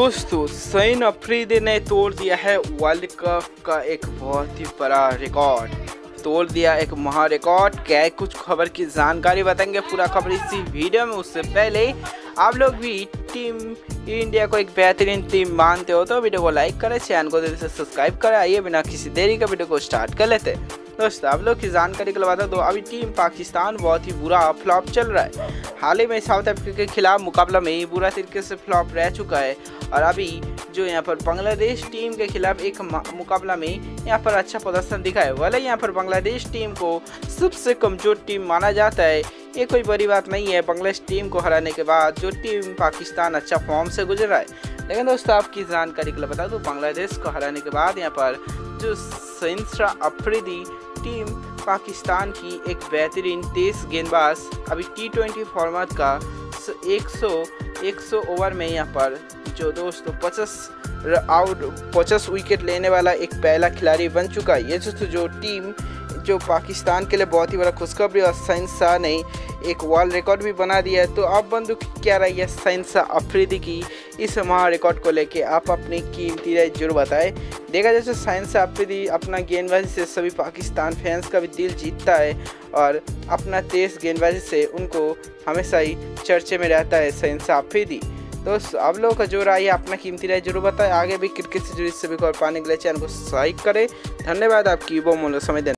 दोस्तों सईन अफरीदी ने तोड़ दिया है वर्ल्ड कप का एक बहुत ही बड़ा रिकॉर्ड तोड़ दिया एक महा रिकॉर्ड क्या कुछ खबर की जानकारी बताएँगे पूरा खबर इसी वीडियो में। उससे पहले आप लोग भी टीम इंडिया को एक बेहतरीन टीम मानते हो तो वीडियो को लाइक करें, चैनल को दिल से सब्सक्राइब करें, आइए बिना किसी देरी के वीडियो को स्टार्ट कर लेते हैं। दोस्तों, आप लोग की जानकारी के बता दो, अभी टीम पाकिस्तान बहुत ही बुरा फ्लॉप चल रहा है। हाल ही में साउथ अफ्रीका के खिलाफ मुकाबला में ही बुरा तरीके से फ्लॉप रह चुका है। और अभी जो यहाँ पर बांग्लादेश टीम के खिलाफ एक मुकाबला में यहाँ पर अच्छा प्रदर्शन दिखा है। वाले यहाँ पर बांग्लादेश टीम को सबसे कमज़ोर टीम माना जाता है ये कोई बड़ी बात नहीं है। बांग्लादेश टीम को हराने के बाद जो टीम पाकिस्तान अच्छा फॉर्म से गुजर है। लेकिन दोस्तों, आपकी जानकारी के लिए बता दूँ, बांग्लादेश को हराने के बाद यहाँ पर जो सैंसरा अफरीदी टीम पाकिस्तान की एक बेहतरीन तेज गेंदबाज, अभी टी ट्वेंटी फॉर्मेट का 100 100 ओवर में यहाँ पर जो दोस्तों पचास आउट पचास विकेट लेने वाला एक पहला खिलाड़ी बन चुका है। ये दोस्तों, जो टीम, जो पाकिस्तान के लिए बहुत ही बड़ा खुशखबरी और साइन शाह ने एक वर्ल्ड रिकॉर्ड भी बना दिया है। तो अब बंधु क्या रही है? शाह अफरीदी की। इस महा रिकॉर्ड को लेके आप अपनी कीमती राय ज़रूर बताएँ। देखा जैसे साइन शाह अफरीदी अपना गेंदबाजी से सभी पाकिस्तान फैंस का भी दिल जीतता है और अपना तेज गेंदबाजी से उनको हमेशा ही चर्चे में रहता है शाह अफरीदी। तो आप लोगों का जो राय है, अपना कीमती राय ज़रूर बताएँ। आगे भी क्रिकेट से जुड़ी सभी खबर पाने के लिए चैनल को सब्सक्राइब करें। धन्यवाद आपकी, वो मूल्य समय